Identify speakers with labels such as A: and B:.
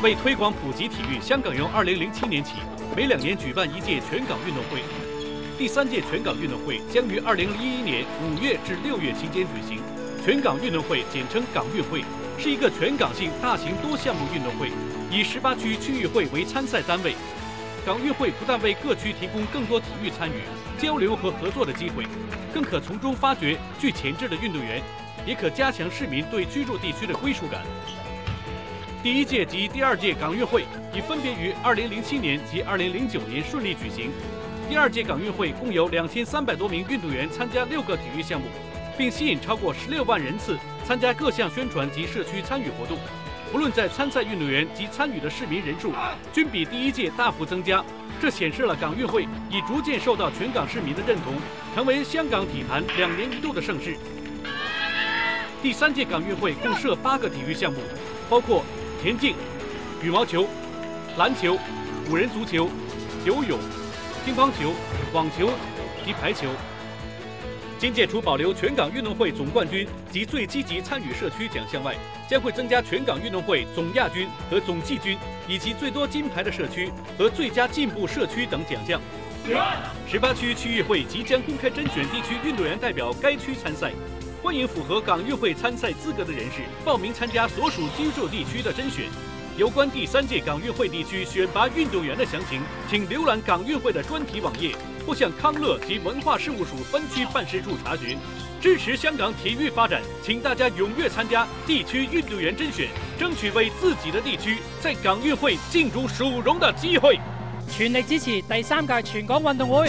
A: 为推广普及体育，香港由2007年起每两年举办一届全港运动会。第三届全港运动会将于2011年5月至6月期间举行。全港运动会简称港运会，是一个全港性大型多项目运动会，以18区区域会为参赛单位。港运会不但为各区提供更多体育参与、交流和合作的机会，更可从中发掘具潜质的运动员，也可加强市民对居住地区的归属感。第一届及第二届港运会已分别于2007年及2009年顺利举行。第二届港运会共有2300多名运动员参加六个体育项目，并吸引超过16万人次参加各项宣传及社区参与活动。不论在参赛运动员及参与的市民人数，均比第一届大幅增加。这显示了港运会已逐渐受到全港市民的认同，成为香港体坛两年一度的盛事。第三届港运会共设八个体育项目，包括田径、羽毛球、篮球、五人足球、游泳、乒乓球、网球及排球。今届除保留全港运动会总冠军及最积极参与社区奖项外，将会增加全港运动会总亚军和总季军，以及最多金牌的社区和最佳进步社区等奖项。十八区区域会即将公开甄选地区运动员代表该区参赛，欢迎符合港运会参赛资格的人士报名参加所属居住地区的甄选。有关第三届港运会地区选拔运动员的详情，请浏览港运会的专题网页。或向康乐及文化事务署分区办事处查询，支持香港体育发展，请大家踊跃参加地区运动员甄选，争取为自己的地区在港运会竞逐殊荣的机会。
B: 全力支持第三届全港运动会。